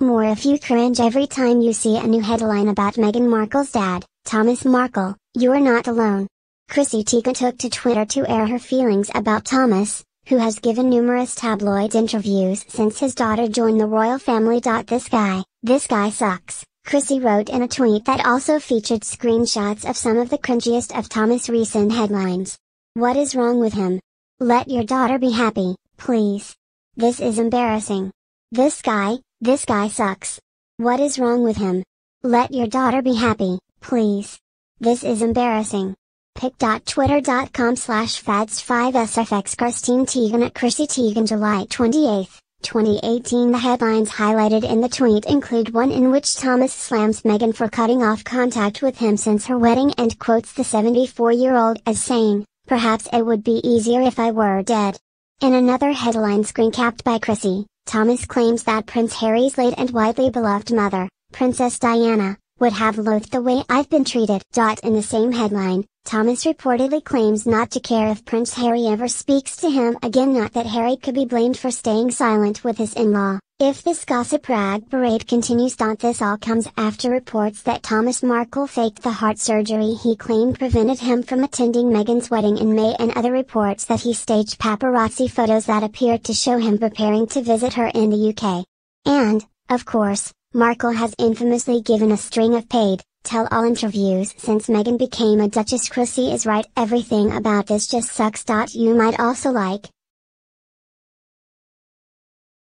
More if you cringe every time you see a new headline about Meghan Markle's dad, Thomas Markle, you're not alone. Chrissy Teigen took to Twitter to air her feelings about Thomas, who has given numerous tabloid interviews since his daughter joined the royal family. This guy, this guy sucks, Chrissy wrote in a tweet that also featured screenshots of some of the cringiest of Thomas' recent headlines. What is wrong with him? Let your daughter be happy, please. This is embarrassing. This guy, this guy sucks. What is wrong with him? Let your daughter be happy, please. This is embarrassing pic.twitter.com slash fads5sfx Christine Teigen at Chrissy Teigen July 28, 2018 The headlines highlighted in the tweet include one in which Thomas slams Meghan for cutting off contact with him since her wedding and quotes the 74-year-old as saying, perhaps it would be easier if I were dead. In another headline screen capped by Chrissy, Thomas claims that Prince Harry's late and widely beloved mother, Princess Diana, would have loathed the way I've been treated. In the same headline, Thomas reportedly claims not to care if Prince Harry ever speaks to him again not that Harry could be blamed for staying silent with his in-law, if this gossip rag parade continues. This all comes after reports that Thomas Markle faked the heart surgery he claimed prevented him from attending Meghan's wedding in May and other reports that he staged paparazzi photos that appeared to show him preparing to visit her in the UK. And, of course, Markle has infamously given a string of paid, tell-all interviews since Meghan became a Duchess Chrissy is right everything about this just sucks. You might also like,